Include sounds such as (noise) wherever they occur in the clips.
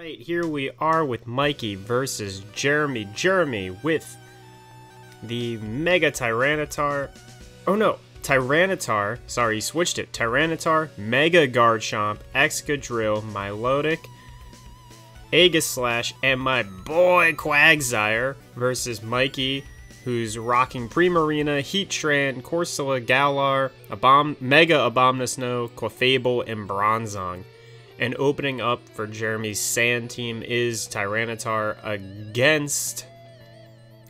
Alright, here we are with Mikey versus Jeremy. Jeremy with the Mega Tyranitar. Oh no, Tyranitar. Sorry, he switched it. Tyranitar, Mega Garchomp, Excadrill, Milotic, Aegislash, and my boy Quagsire versus Mikey, who's rocking Primarina, Heatran, Corsola, Galar, Abom Mega Abomasnow, Clefable, and Bronzong. And opening up for Jeremy's Sand team is Tyranitar against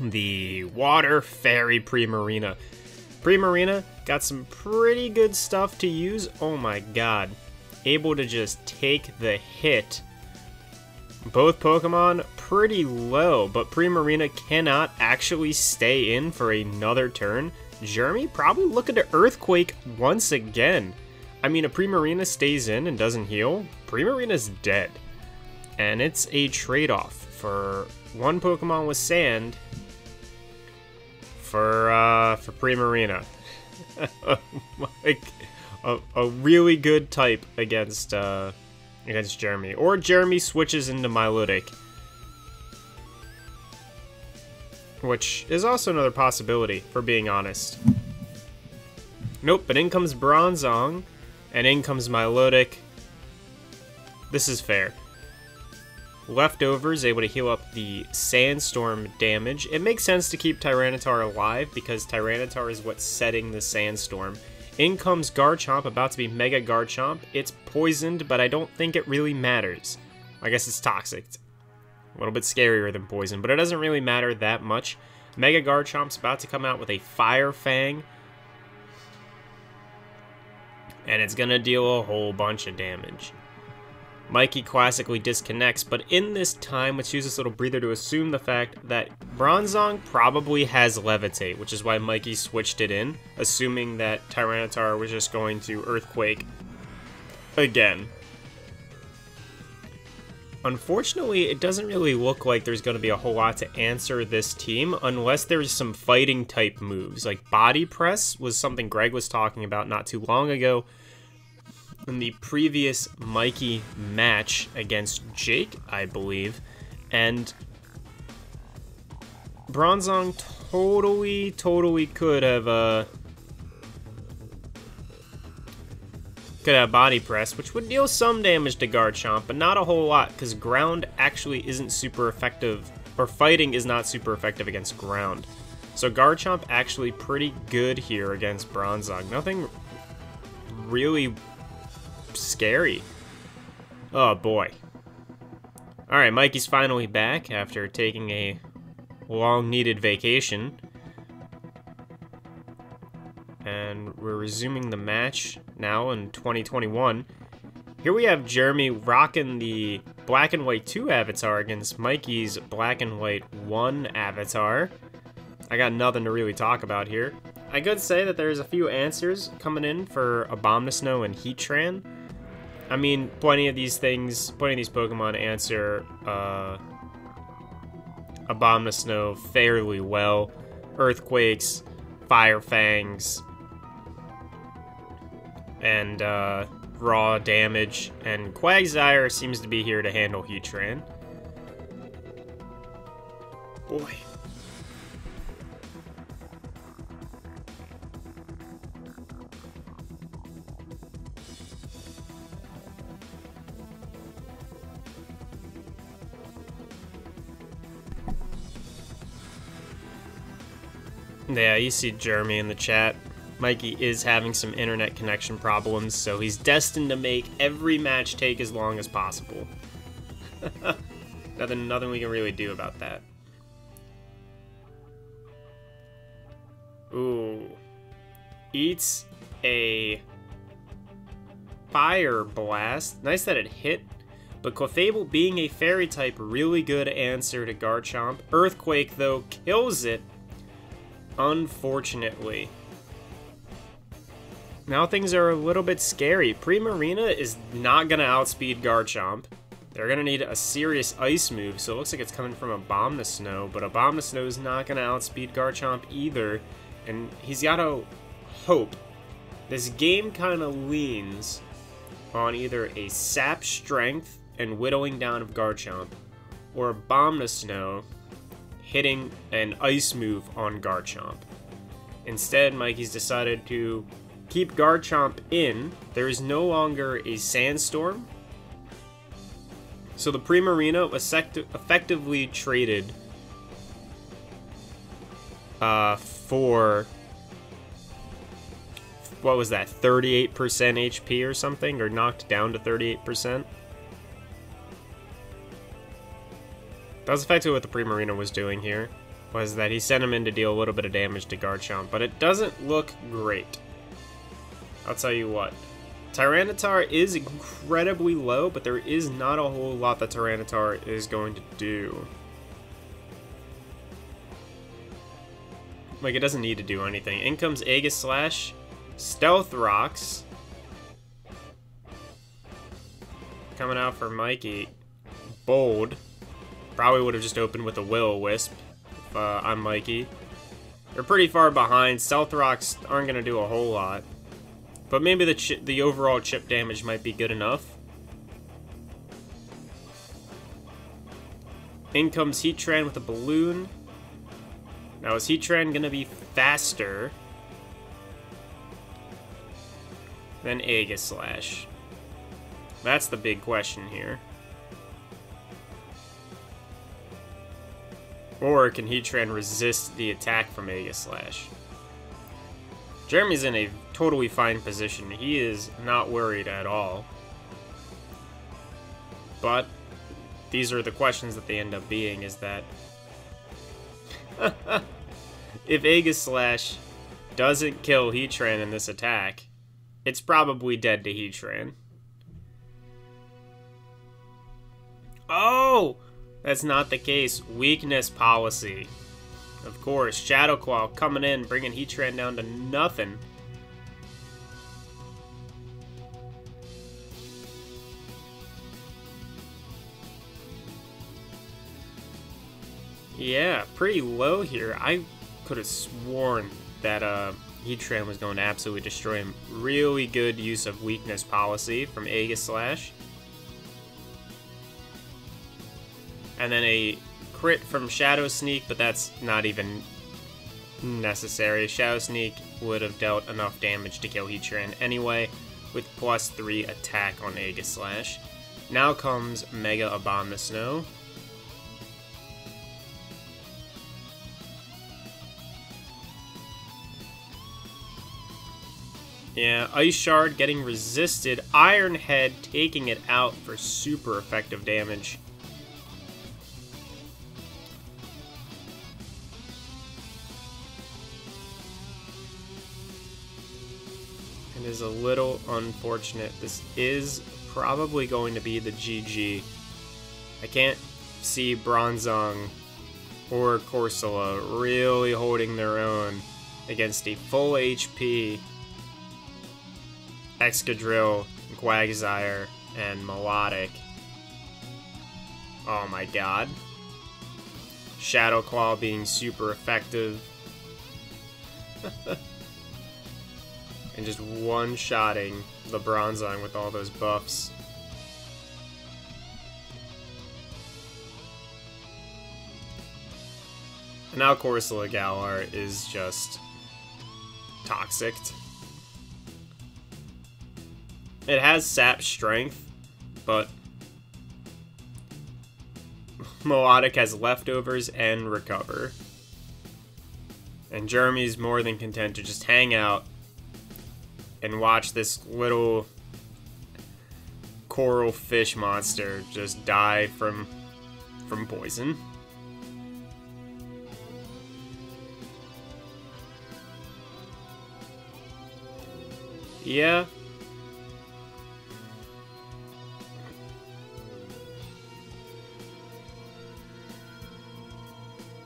the Water Fairy Primarina. Primarina got some pretty good stuff to use. Oh my god. Able to just take the hit. Both Pokemon pretty low, but Primarina cannot actually stay in for another turn. Jeremy probably looking to Earthquake once again. I mean, a Primarina stays in and doesn't heal, Primarina's dead. And it's a trade-off for one Pokemon with Sand for, uh, for Primarina. (laughs) like, a, a really good type against, uh, against Jeremy. Or Jeremy switches into Milotic. Which is also another possibility, for being honest. Nope, but in comes Bronzong. And in comes Milotic. This is fair. Leftovers able to heal up the Sandstorm damage. It makes sense to keep Tyranitar alive because Tyranitar is what's setting the Sandstorm. In comes Garchomp, about to be Mega Garchomp. It's poisoned, but I don't think it really matters. I guess it's toxic. A little bit scarier than poison, but it doesn't really matter that much. Mega Garchomp's about to come out with a Fire Fang and it's gonna deal a whole bunch of damage. Mikey classically disconnects, but in this time, let's use this little breather to assume the fact that Bronzong probably has Levitate, which is why Mikey switched it in, assuming that Tyranitar was just going to Earthquake again. Unfortunately, it doesn't really look like there's going to be a whole lot to answer this team unless there's some fighting type moves. Like Body Press was something Greg was talking about not too long ago in the previous Mikey match against Jake, I believe. And Bronzong totally, totally could have, uh, could have body press, which would deal some damage to Garchomp, but not a whole lot, because ground actually isn't super effective, or fighting is not super effective against ground. So Garchomp actually pretty good here against Bronzong. Nothing really scary. Oh boy. Alright, Mikey's finally back after taking a long needed vacation. And we're resuming the match now in 2021. Here we have Jeremy rocking the Black and White 2 avatar against Mikey's Black and White 1 avatar. I got nothing to really talk about here. I could say that there's a few answers coming in for Abomasnow and Heatran. I mean, plenty of these things, plenty of these Pokemon answer uh, Abomasnow fairly well. Earthquakes, Fire Fangs, and uh, raw damage. And Quagsire seems to be here to handle Heatran. Boy. Yeah, you see Jeremy in the chat. Mikey is having some internet connection problems, so he's destined to make every match take as long as possible. (laughs) nothing, nothing we can really do about that. Ooh. Eats a Fire Blast. Nice that it hit, but Clefable being a Fairy type, really good answer to Garchomp. Earthquake, though, kills it Unfortunately. Now things are a little bit scary. Primarina is not going to outspeed Garchomp. They're going to need a serious ice move, so it looks like it's coming from Abomasnow, but Abomasnow is not going to outspeed Garchomp either, and he's got to hope. This game kind of leans on either a Sap Strength and whittling down of Garchomp, or Abomasnow hitting an ice move on Garchomp. Instead, Mikey's decided to keep Garchomp in. There is no longer a Sandstorm. So the Primarina was effectively traded uh, for what was that 38% HP or something or knocked down to 38%. That was effectively what the Primarina was doing here, was that he sent him in to deal a little bit of damage to Garchomp, but it doesn't look great. I'll tell you what. Tyranitar is incredibly low, but there is not a whole lot that Tyranitar is going to do. Like, it doesn't need to do anything. In comes Aegislash, Stealth Rocks. Coming out for Mikey. Bold. Probably would have just opened with a Will-O-Wisp if uh, I'm Mikey. They're pretty far behind. Stealth Rocks aren't going to do a whole lot. But maybe the, the overall chip damage might be good enough. In comes Heatran with a balloon. Now is Heatran to be faster than Aegislash? That's the big question here. Or can Heatran resist the attack from Aegislash? Jeremy's in a totally fine position. He is not worried at all. But these are the questions that they end up being is that (laughs) if Aegislash doesn't kill Heatran in this attack, it's probably dead to Heatran. Oh! That's not the case. Weakness policy. Of course, Shadow Claw coming in, bringing Heatran down to nothing. Yeah, pretty low here. I could have sworn that uh, Heatran was going to absolutely destroy him. Really good use of weakness policy from Aegislash. And then a crit from Shadow Sneak, but that's not even necessary. Shadow Sneak would have dealt enough damage to kill Heatran anyway, with plus 3 attack on Aegislash. Now comes Mega Abomasnow. Yeah, Ice Shard getting resisted, Iron Head taking it out for super effective damage. It is a little unfortunate. This is probably going to be the GG. I can't see Bronzong or Corsola really holding their own against a full HP Excadrill, Quagsire, and Milotic. Oh my god. Shadow Claw being super effective. (laughs) and just one-shotting the Bronzong with all those buffs. And now Corsola Galar is just toxic. It has sap strength, but Milotic has leftovers and recover. And Jeremy's more than content to just hang out and watch this little coral fish monster just die from from poison. Yeah.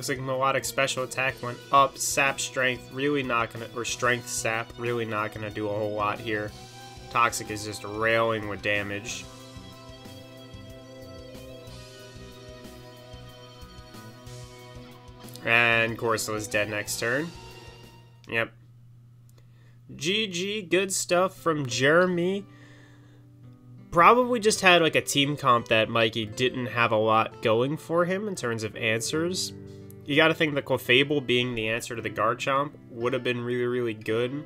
Looks like Milotic special attack went up. Sap strength really not gonna, or strength sap really not gonna do a whole lot here. Toxic is just railing with damage. And Corsola is dead next turn. Yep. GG, good stuff from Jeremy. probably just had like a team comp that Mikey didn't have a lot going for him in terms of answers. You gotta think the Clefable being the answer to the Garchomp would have been really, really good.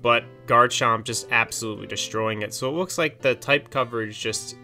But Garchomp just absolutely destroying it. So it looks like the type coverage just